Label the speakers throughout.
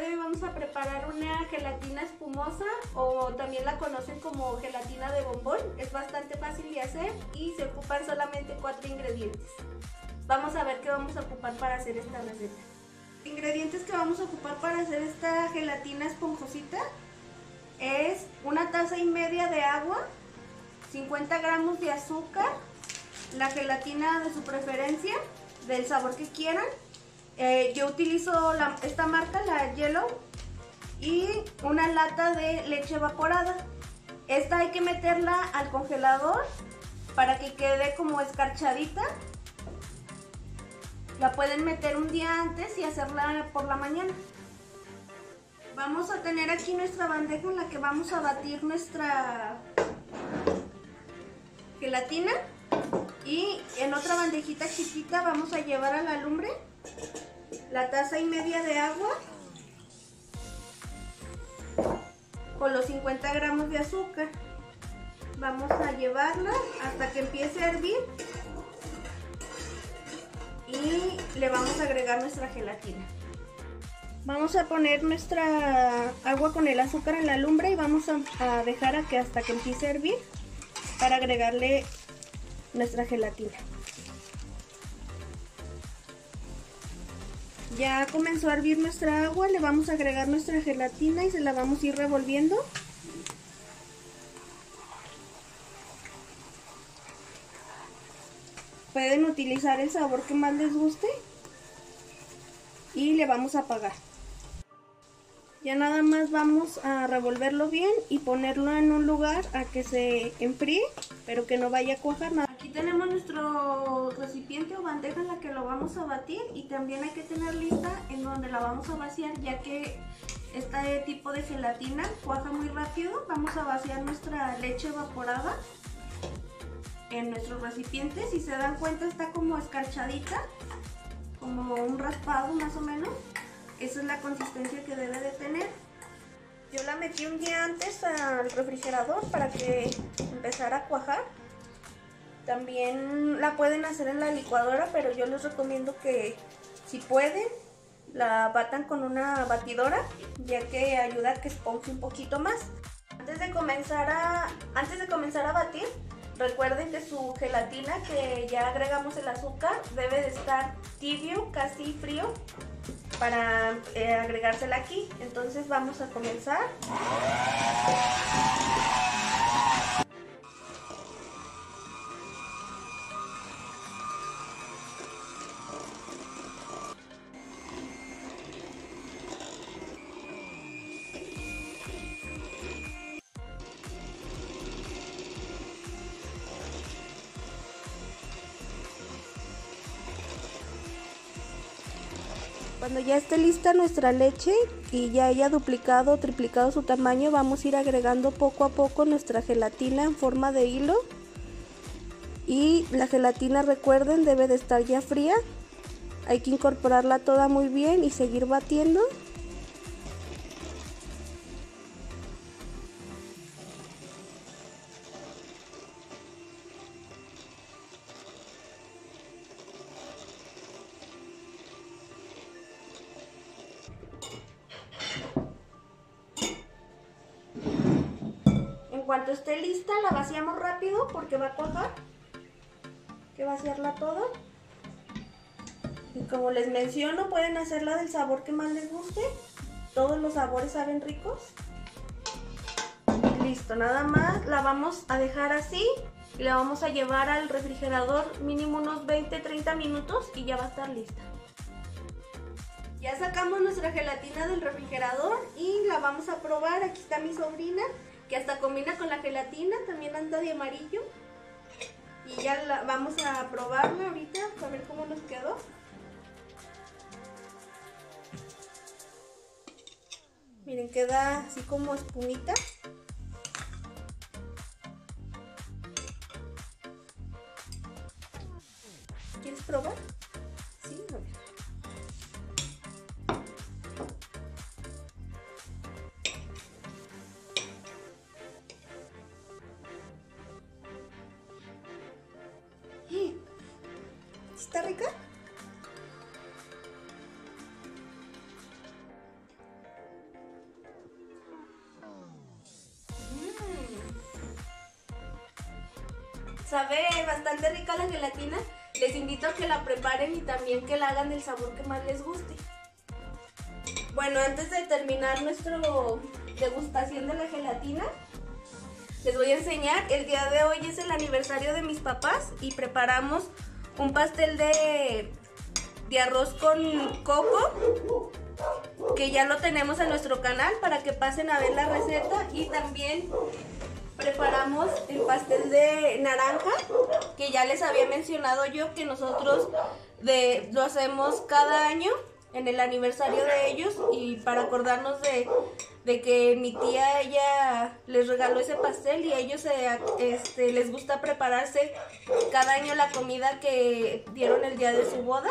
Speaker 1: de hoy vamos a preparar una gelatina espumosa o también la conocen como gelatina de bombón. Es bastante fácil de hacer y se ocupan solamente cuatro ingredientes. Vamos a ver qué vamos a ocupar para hacer esta receta. Ingredientes que vamos a ocupar para hacer esta gelatina esponjosita es una taza y media de agua, 50 gramos de azúcar, la gelatina de su preferencia, del sabor que quieran, eh, yo utilizo esta marca, la Yellow, y una lata de leche evaporada. Esta hay que meterla al congelador para que quede como escarchadita. La pueden meter un día antes y hacerla por la mañana. Vamos a tener aquí nuestra bandeja en la que vamos a batir nuestra gelatina. Y en otra bandejita chiquita vamos a llevar a la lumbre la taza y media de agua con los 50 gramos de azúcar. Vamos a llevarla hasta que empiece a hervir y le vamos a agregar nuestra gelatina. Vamos a poner nuestra agua con el azúcar en la lumbre y vamos a, dejar a que hasta que empiece a hervir para agregarle nuestra gelatina. Ya comenzó a hervir nuestra agua, le vamos a agregar nuestra gelatina y se la vamos a ir revolviendo. Pueden utilizar el sabor que más les guste y le vamos a apagar. Ya nada más vamos a revolverlo bien y ponerlo en un lugar a que se enfríe, pero que no vaya a cuajar nada. Aquí tenemos nuestro recipiente o bandeja en la que lo vamos a batir y también hay que tener lista en donde la vamos a vaciar ya que este tipo de gelatina cuaja muy rápido. Vamos a vaciar nuestra leche evaporada en nuestro recipiente. Si se dan cuenta está como escarchadita, como un raspado más o menos. Esa es la consistencia que debe de tener. Yo la metí un día antes al refrigerador para que empezara a cuajar. También la pueden hacer en la licuadora, pero yo les recomiendo que si pueden, la batan con una batidora, ya que ayuda a que esponje un poquito más. Antes de comenzar a, antes de comenzar a batir, recuerden que su gelatina, que ya agregamos el azúcar, debe de estar tibio, casi frío, para eh, agregársela aquí. Entonces vamos a comenzar. Cuando ya esté lista nuestra leche y ya haya duplicado o triplicado su tamaño, vamos a ir agregando poco a poco nuestra gelatina en forma de hilo. Y la gelatina, recuerden, debe de estar ya fría. Hay que incorporarla toda muy bien y seguir batiendo. Cuanto esté lista la vaciamos rápido porque va a cuajar. Hay que vaciarla todo. Y como les menciono, pueden hacerla del sabor que más les guste. Todos los sabores saben ricos. listo, nada más la vamos a dejar así. Y la vamos a llevar al refrigerador mínimo unos 20-30 minutos y ya va a estar lista. Ya sacamos nuestra gelatina del refrigerador y la vamos a probar. Aquí está mi sobrina que hasta combina con la gelatina, también anda de amarillo. Y ya vamos a probarla ahorita, a ver cómo nos quedó. Miren, queda así como espumita. ¿Quieres probar? ¿Está rica? Mm. Sabe bastante rica la gelatina. Les invito a que la preparen y también que la hagan del sabor que más les guste. Bueno, antes de terminar nuestra degustación de la gelatina, les voy a enseñar. El día de hoy es el aniversario de mis papás y preparamos un pastel de, de arroz con coco que ya lo tenemos en nuestro canal para que pasen a ver la receta. Y también preparamos el pastel de naranja que ya les había mencionado yo que nosotros de, lo hacemos cada año en el aniversario de ellos y para acordarnos de, que mi tía ella les regaló ese pastel y ellos este, les gusta prepararse cada año la comida que dieron el día de su boda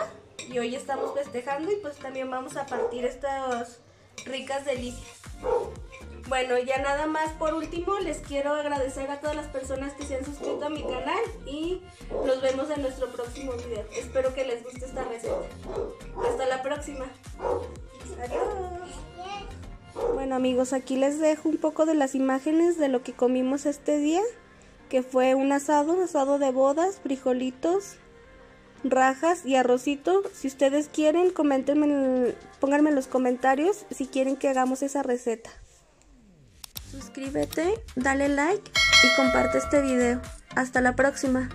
Speaker 1: y hoy estamos festejando y pues también vamos a partir estas ricas delicias. Bueno, ya nada más por último les quiero agradecer a todas las personas que se han suscrito a mi canal y nos vemos en nuestro próximo video. Espero que les guste esta receta. Próxima. Adiós. Bueno amigos, aquí les dejo un poco de las imágenes de lo que comimos este día, que fue un asado, asado de bodas, frijolitos, rajas y arrocito. Si ustedes quieren, coméntenme, pónganme en los comentarios si quieren que hagamos esa receta. Suscríbete, dale like y comparte este video. Hasta la próxima.